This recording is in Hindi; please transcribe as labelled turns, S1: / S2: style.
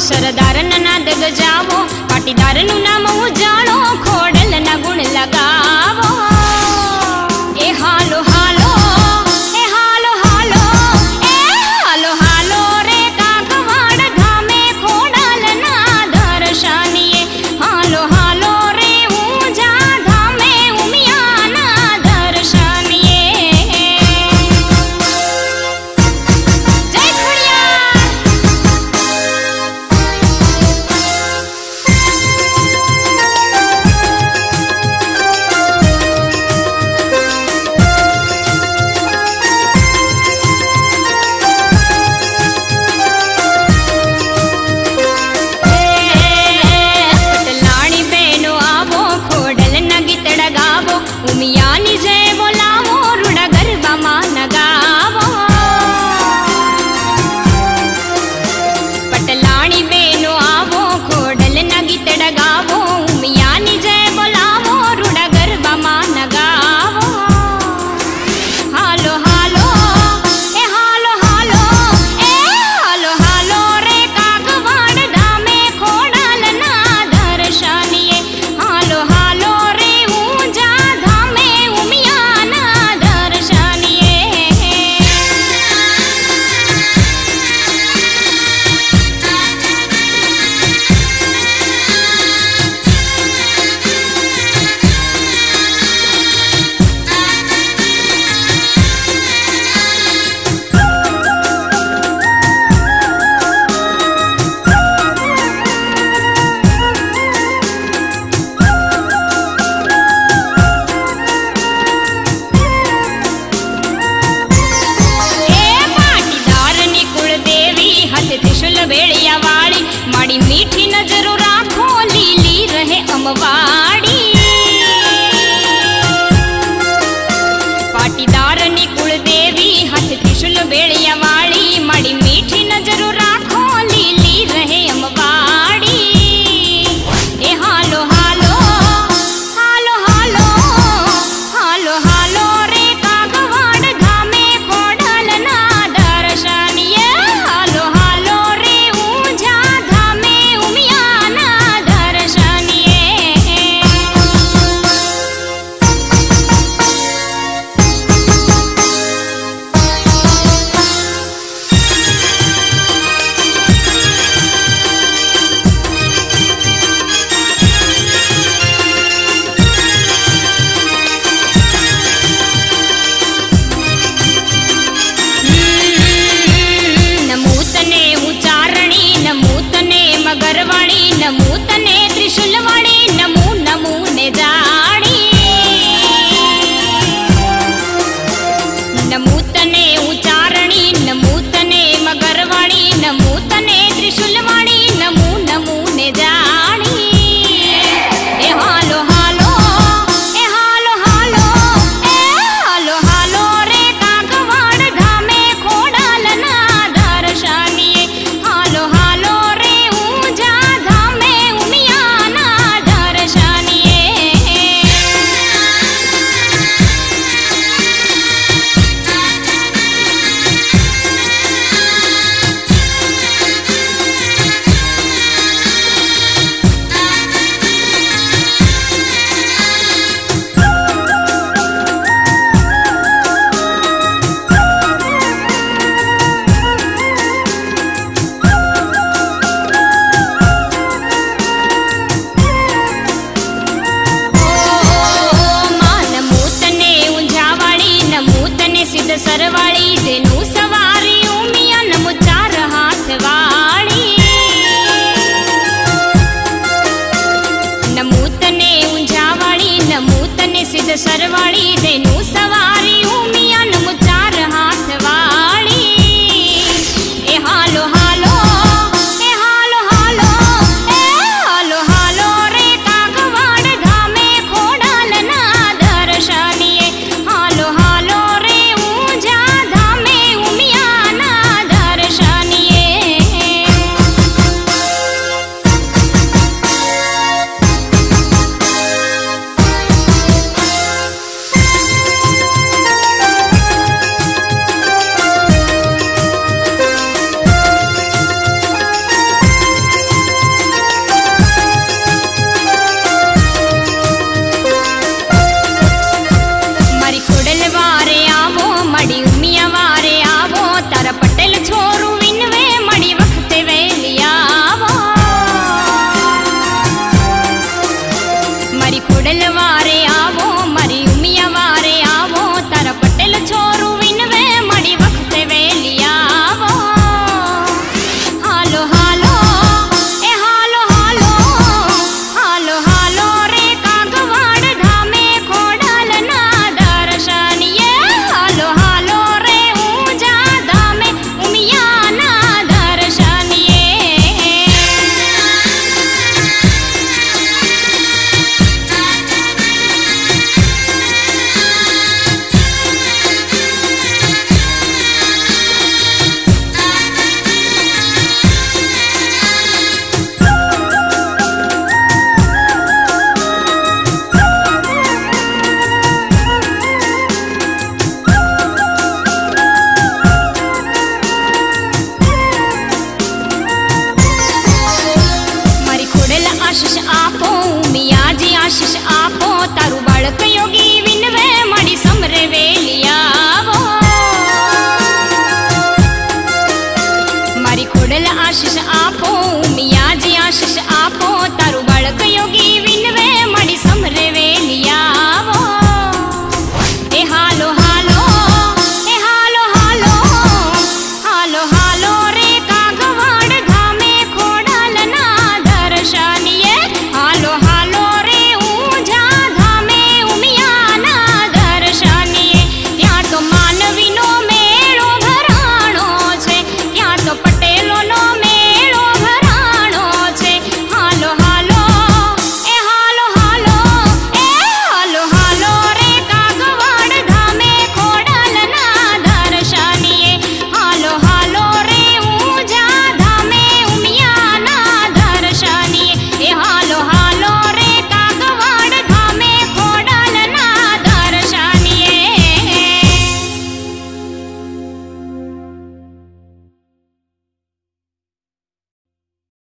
S1: સરદાર ના નાદ ગજાવો પાટીદાર નું